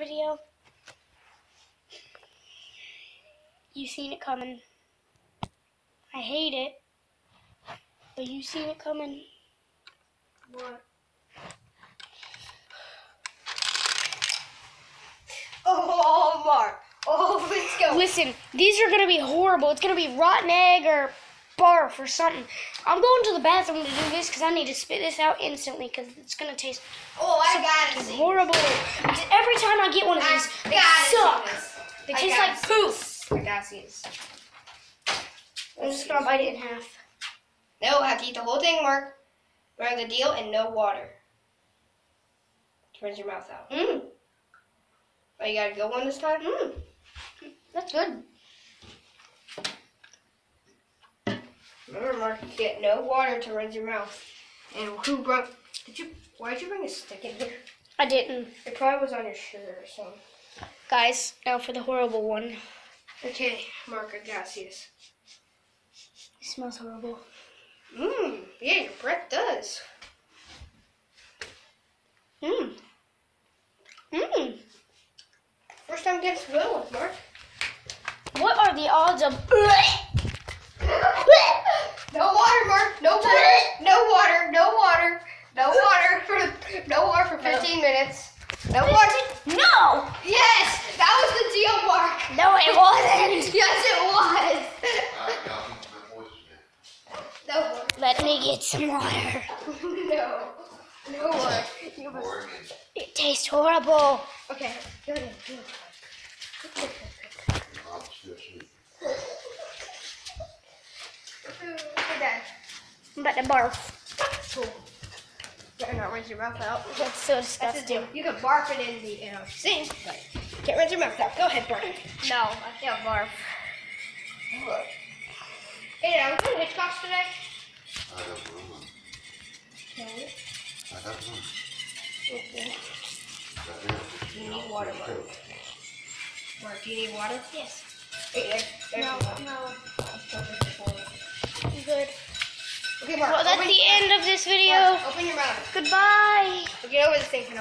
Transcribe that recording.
video. You seen it coming. I hate it. But you seen it coming. What? Oh, Mark. Oh, let's go. Listen, these are gonna be horrible. It's gonna be rotten egg or barf or something. I'm going to the bathroom to do this because I need to spit this out instantly because it's gonna taste Oh, I gotta see. horrible. Every time I get one of these, I they suck. They I taste like this. I gotta see this. I'm just gonna bite it in half. No, I have to eat the whole thing, Mark. Learn the deal and no water. Turns your mouth out. Mmm, Oh, you got a good one this time? mmm. That's good. Remember, Mark, you get no water to rinse your mouth. And who brought? Did you? Why did you bring a stick in here? I didn't. It probably was on your shirt or something. Guys, now for the horrible one. Okay, Mark, I gotta. It smells horrible. Mmm. Yeah, your breath does. Mmm. Mmm. First time getting smell Mark. What are the odds of? 15 minutes. No mark. No! Yes! That was the deal mark. No, it wasn't. yes, it was. no. Let me get some water. no. No water. It tastes horrible. Okay. Go ahead. Go ahead. I'm about to barf. Cool. Better not rinse your mouth out. That's so disgusting. deal. You can barf it in the you know, sink, but can't rinse your mouth out. Go ahead, barf. No, I can't barf. Hey, Dad, we going to Hitchcock's today? I don't know. Okay. I don't know. Okay. Got there, but You need water, it's Mark. Mark, do you need water? Yes. Hey, there. There's No, some no. Well, that's open, the end of this video. Open your mouth. Goodbye. Get over for no